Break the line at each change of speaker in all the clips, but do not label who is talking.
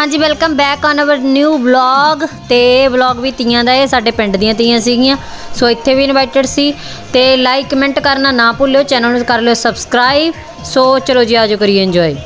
ਹਾਂਜੀ welcome back on our new vlog ਤੇ vlog ਵੀ ਤੀਆਂ ਦਾ, ਇਹ ਸਾਡੇ ਪਿੰਡ ਦੀਆਂ ਤੀਆਂ ਸੀਗੀਆਂ। ਸੋ ਇੱਥੇ ਵੀ ਇਨਵਾਈਟਡ ਸੀ। ਤੇ ਲਾਈਕ ਕਮੈਂਟ ਕਰਨਾ ਨਾ ਭੁੱਲਿਓ ਚੈਨਲ ਨੂੰ ਕਰ ਲਿਓ ਸਬਸਕ੍ਰਾਈਬ ਸੋ ਚਲੋ ਜੀ ਆਜੋ ਕਰੀਏ ਇੰਜੋਏ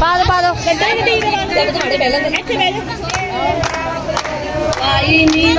ਪਾ ਦੋ ਪਾ ਦੋ। ਪਹਿਲਾਂ ਇੱਥੇ ਬਹਿ
ਜਾ।
ਆਈ ਨੀ।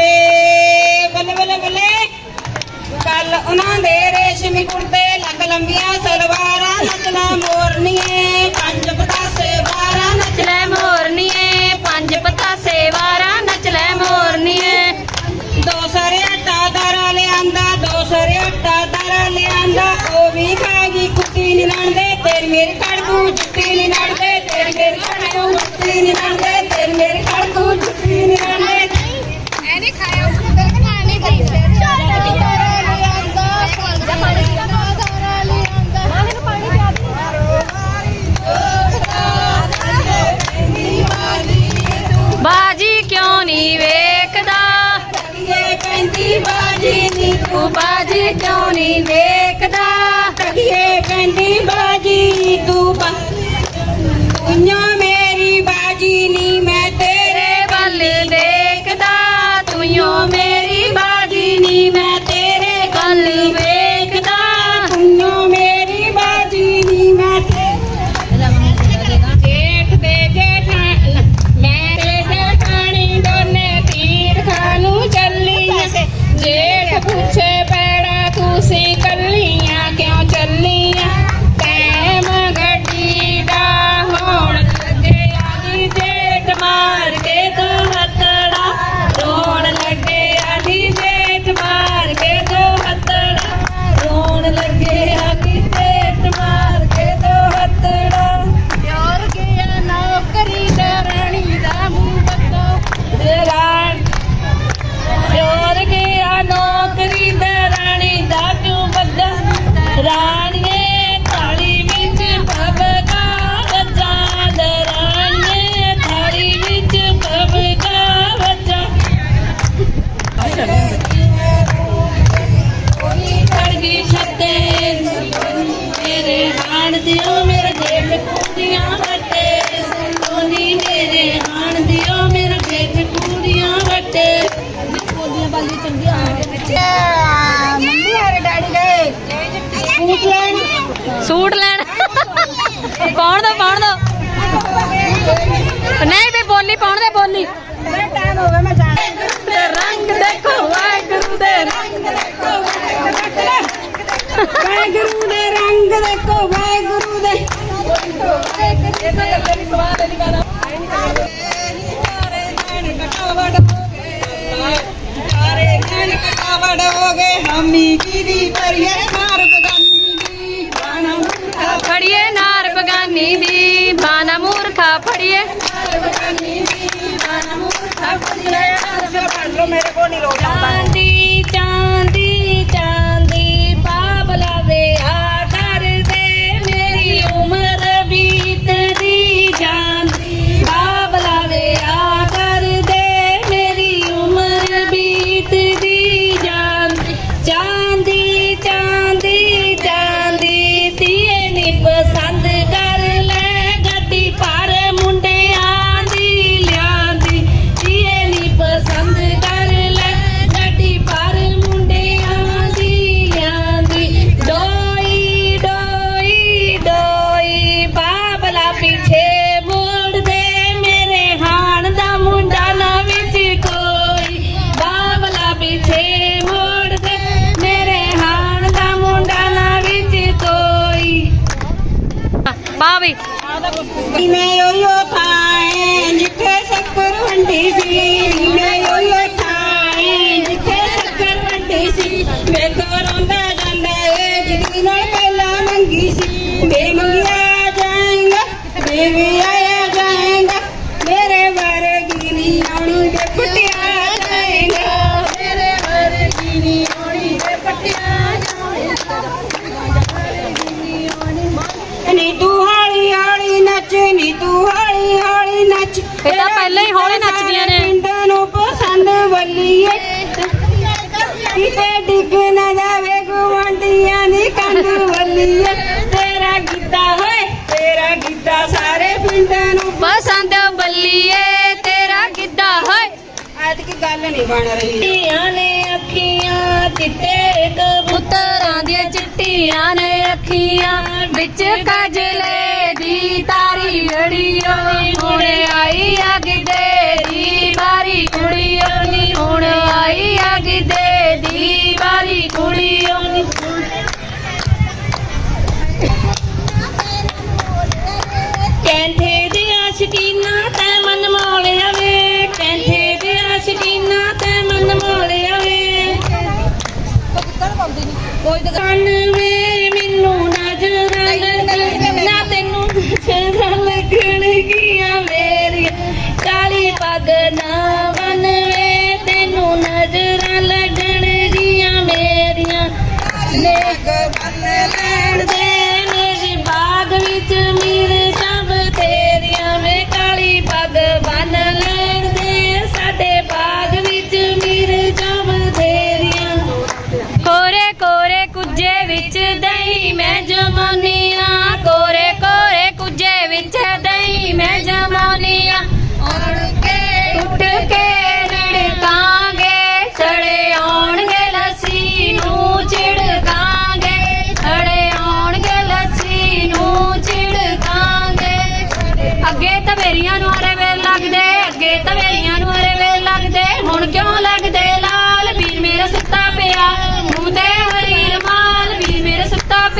ਦੇ
ਬੱਲੇ ਬੱਲੇ ਬੱਲੇ। ਕੱਲ ਉਹਨਾਂ ਦੇ Punce. सबको वाहेगुरु दे दी बाना फड़िए नार बगानी दी बाना मूर्खा फड़िए। नार बगानी दी बाना
मूर्खा मेरे को नहीं रोका Inayayota and
you play Sakuru. ਬੱਲੀਏ ਤੇਰਾ ਗਿੱਧਾ ਹੋਏ ਤੇਰਾ ਗਿੱਧਾ ਸਾਰੇ ਪਿੰਡ ਨੂੰ।
ਪਸੰਦ ਬੱਲੀਏ ਤੇਰਾ ਗਿੱਧਾ ਹੋਏ।
ਐਤ ਕੀ ਗੱਲ ਨਹੀਂ ਬਣ ਰਹੀ।
ਧੀਆਂ ਨੇ ਅੱਖੀਆਂ ਚਿੱਟੇ ਕਬੂਤਰ।
ਦੀਆਂ ਚਿੱਟੀਆਂ ਨੇ ਅੱਖੀਆਂ ਵਿੱਚ ਕਜਲੇ ਦੀ ਤਾਰੀ ਅੜੀਓ ਹੁਣ ਆਈ ਅਗ ਦੀ ਬਾਰੀ ਕੁੜੀਓ ਨੀ ਹੁਣ ਆਈ ਅਗ ਦੀ ਬਾਰੀ ਕੁੜੀਓ
ਕੋਈ ਦੁਕਾਨ ਵੇ ਮੈਨੂੰ ਨਜ਼ਰਾਂ ਲੱਗਣ ਨਾ ਤੈਨੂੰ ਨਜ਼ਰਾਂ ਲੱਗਣ ਗੀਆਂ ਮੇਰੀਆਂ। ਕਾਲੀ ਪੱਗ ਨਾ ਬਨ ਵੇ ਤੈਨੂੰ ਨਜ਼ਰਾਂ ਲੱਗਣ ਗੀਆਂ ਮੇਰੀਆਂ ਨੇਕ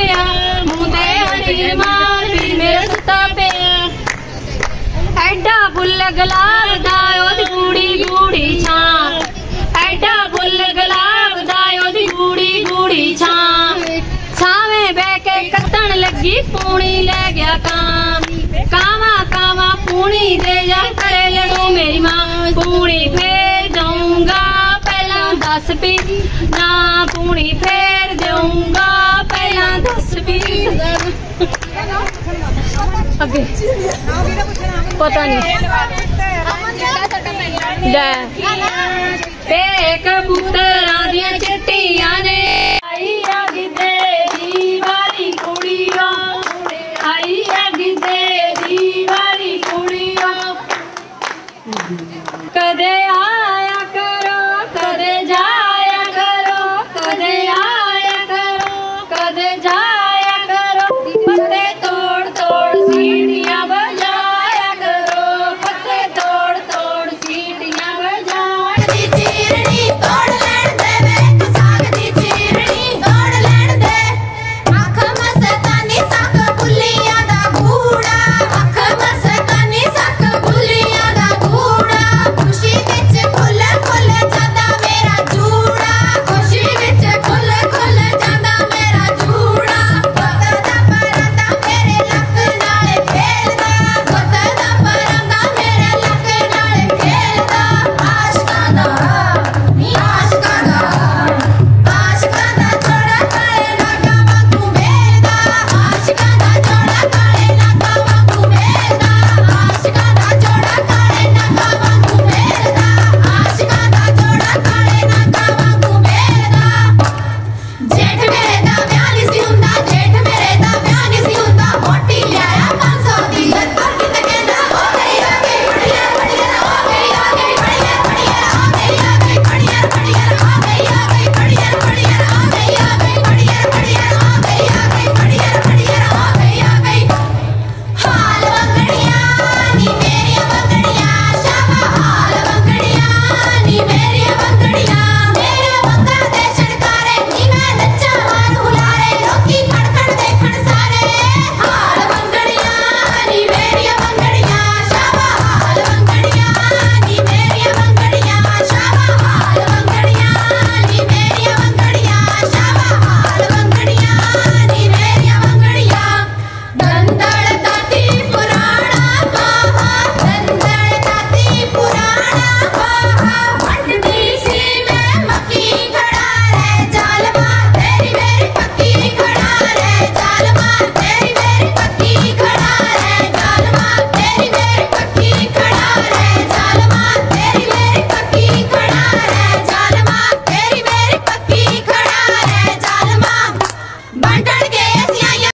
ਸੁੱਤਾ ਪਿਆ ਮੂੰਹ ਤੇ ਹਰੀ ਰਮਾਲ ਵੀਰ ਮੇਰਾ ਸੁੱਤਾ ਪਿਆ ਐਡਾ ਫੁੱਲ ਗੁਲਾਬ ਦਾ ਉਹਦੀ ਗੂੜੀ ਗੂੜੀ ਛਾਂ ਐਡਾ ਫੁੱਲ ਗੁਲਾਬ ਦਾ ਉਹਦੀ ਗੂੜੀ ਗੂੜੀ ਛਾਂ ਛਾਵੇਂ ਬਹਿ ਕੇ ਕੱਤਣ ਲੱਗੀ ਪੂਣੀ ਲੈ ਗਿਆ ਕਾਂ ਕਾਵਾ ਕਾਵਾ ਪੂਣੀ ਦੇ ਜਾ ਕਰੇ ਲੜੂ ਮੇਰੀ ਮਾਂ ਪੂਣੀ ਫੇਰ ਦਊਂਗਾ ਪਹਿਲਾਂ ਦੱਸ ਵੀ ਨਾ ਪੂਣੀ ਫੇਰ ਦੇਊਂਗਾ। ਪਹਿਲਾਂ ਦੱਸ ਪੀ ਅੱਗੇ। ਪਤਾ ਨਹੀਂ। ਲੈ। ਤੇ ਕਬੂਤਰਾਂ ਦੀਆਂ ਚਿੱਟੀਆਂ